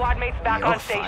Squad mates back You're on station.